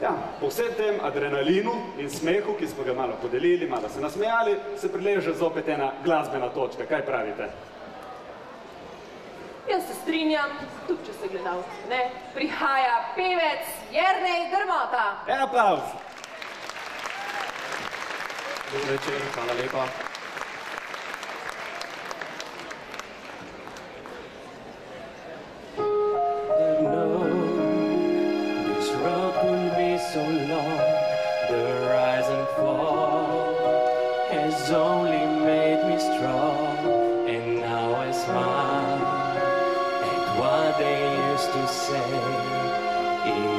Ja, po vsem tem adrenalinu in smehu, ki smo ga malo podelili, malo se nasmejali, se prileže zopet ena glasbena točka. Kaj pravite? Jaz se strinjam, tudi če se gledal, ne, prihaja pevec Jernej Drmota. En aplauz. Dober večer, hvala lepa. So long. The rise and fall has only made me strong, and now I smile at what they used to say.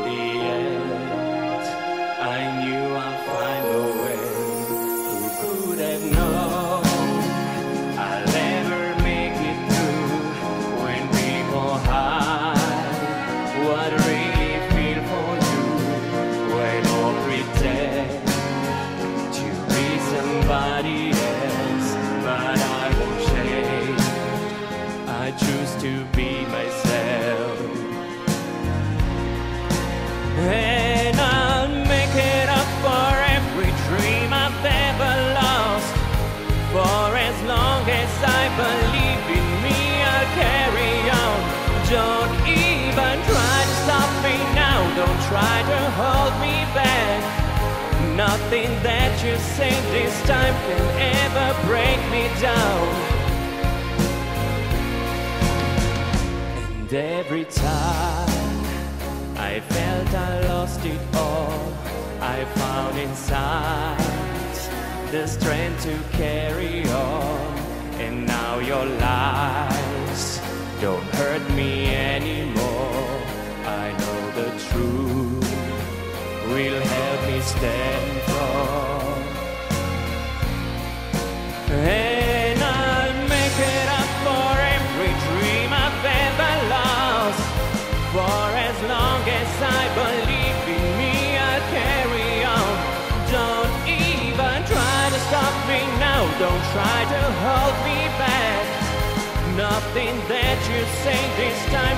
Somebody else, but I won't change. I choose to be myself. And I'll make it up for every dream I've ever lost. For as long as I believe in me, I'll carry on. Don't even try to stop me now. Don't try to hold me. Nothing that you say this time can ever break me down. And every time I felt I lost it all. I found inside the strength to carry on. And now your lies don't hurt me anymore. I know the truth will help me stand And I'll make it up for every dream I've ever lost. For as long as I believe in me, I'll carry on. Don't even try to stop me now. Don't try to hold me back. Nothing that you say this time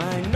I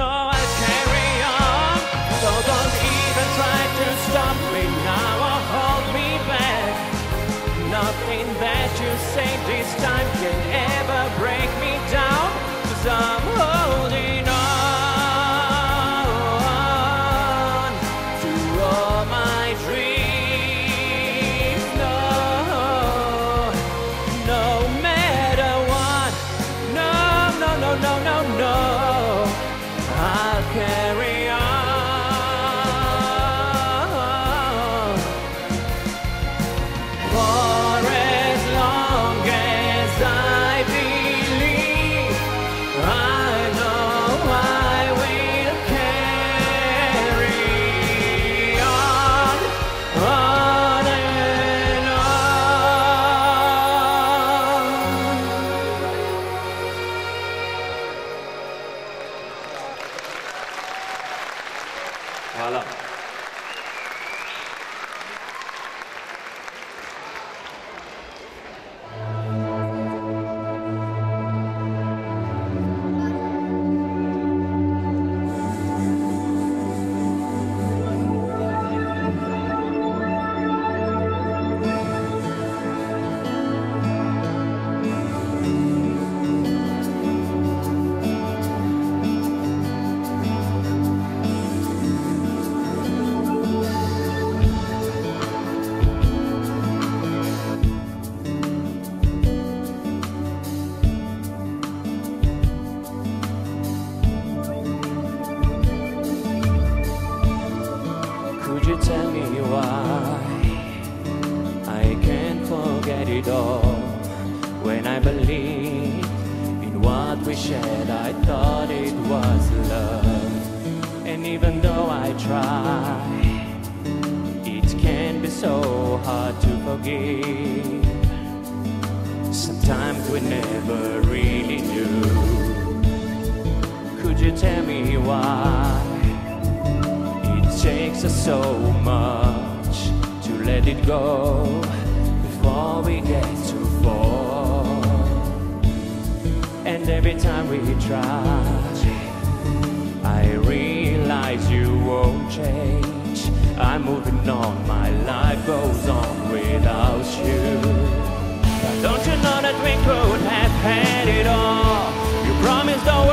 When I believed in what we shared, I thought it was love. And even though I try, it can be so hard to forgive. Sometimes we never really knew. Could you tell me why? It takes us so much to let it go before we get too far. And every time we try, I realize you won't change. I'm moving on, my life goes on without you. But don't you know that we could have had it all? You promised the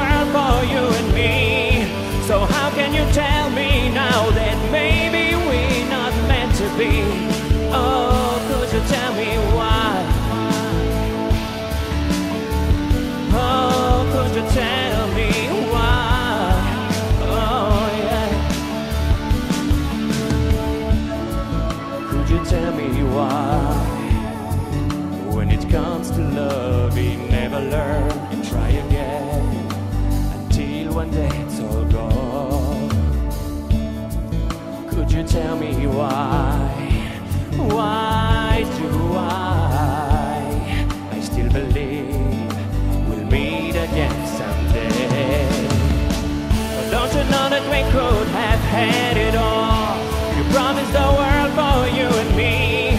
tell me why? Why do I? I still believe we'll meet again someday. But don't you know that we could have had it all? You promised the world for you and me.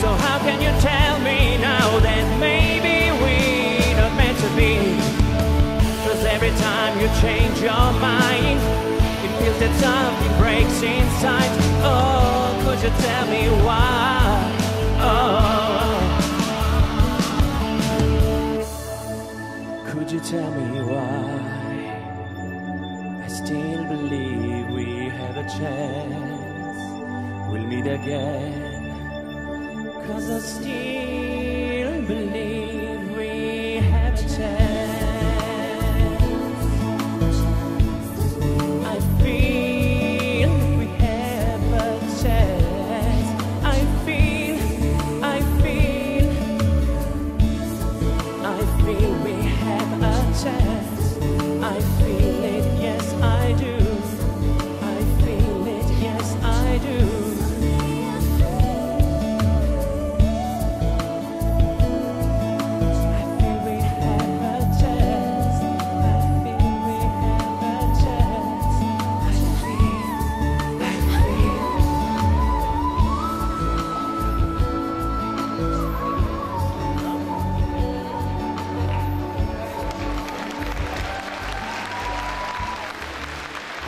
So how can you tell me now that maybe we're not meant to be? Cause every time you change your mind, it feels that something breaks inside. You tell me why? Oh. Could you tell me why? I still believe we have a chance. We'll meet again. Cause I still believe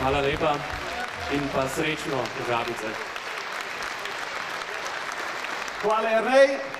Hvala lepa in pa srečno, žabice. Hvala, Rej.